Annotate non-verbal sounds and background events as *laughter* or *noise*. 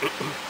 Mm-hmm. *clears throat*